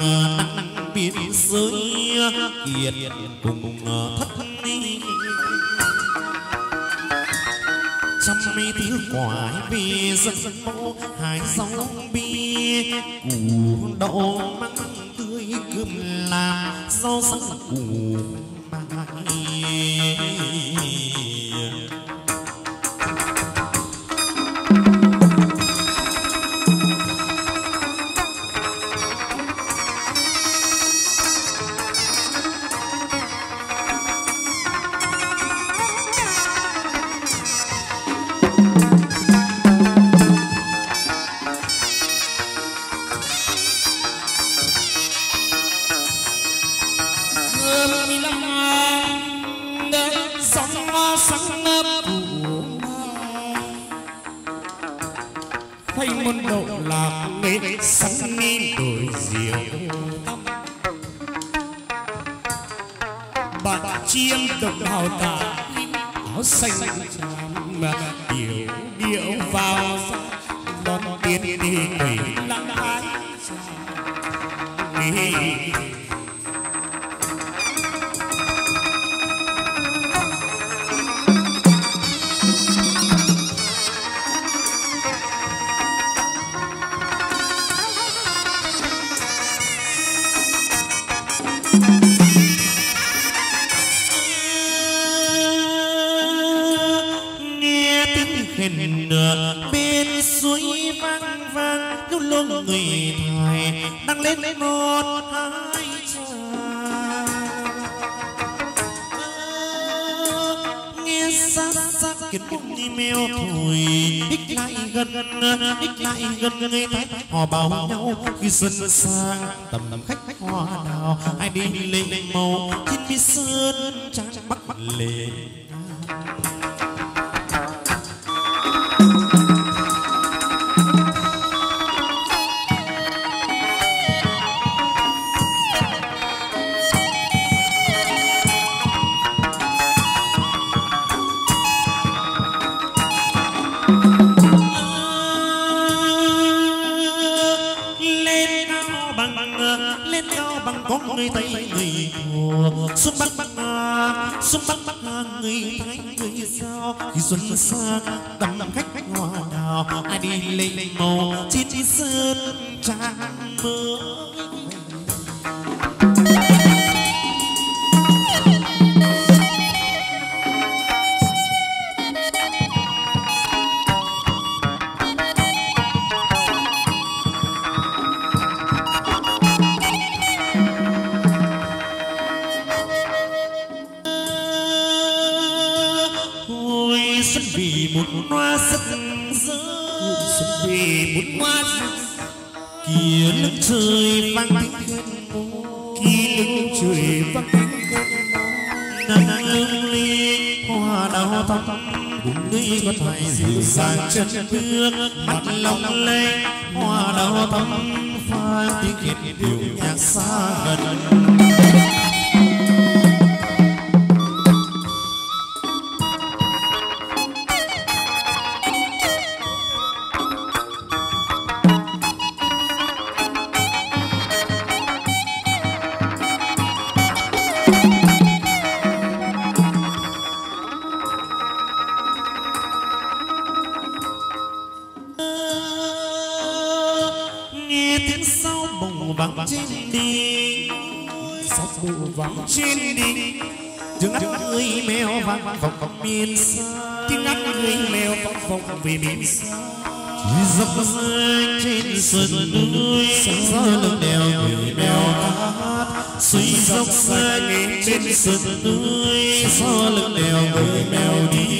nắng biên giới kiệt cùng thất đi trăm mấy thứ quả vì dân mô hai sóng bi củ đậu măng tươi cơm làm rau sắc củ bài sóng sáng buồn thay môn độ lạc nghệ sáng ni đổi diệu Bạn chiêm đồng hào tả Áo xanh tràm Điệu điệu vào Đón tiên đi quỷ lặng ái bên suối vang vang lúc lúc người thời đang lên lên một hai nghe sát sát kiến bông như mèo thổi ích lại gần ích lại gần người thái họ bảo nhau khi xuân sang, tầm tầm khách khách hoa đào, ai đi lên màu, thiên bi sơn trắng bắc bắc lệ bằng con người tây người mùa xuân bắc bắc à, xuân bắc bắc à, người thái người sao khi xuân sang tầm tầm khách khách hoa đào ai đi lên màu trên trên sơn trang mơ. Một hoa sắc rỡ Xuân vì một hoa Kia nước trời vang tiếng Kia nước trời vang Nắng ương ly hoa đào tóc Cùng ngươi có thoại dịu dàng chân bước Mặt lòng lê hoa đào thắm Pha tiếng khen điều vang trên đi Sóc bộ vắng trên đi tiếng ngắt người mèo vang vọng vọng miền xa. Tiếng ngắt người mèo vọng vọng về miền dốc rơi trên sườn núi gió lưng đèo người mèo hát suy dốc rơi trên sườn núi gió lưng đèo người mèo đi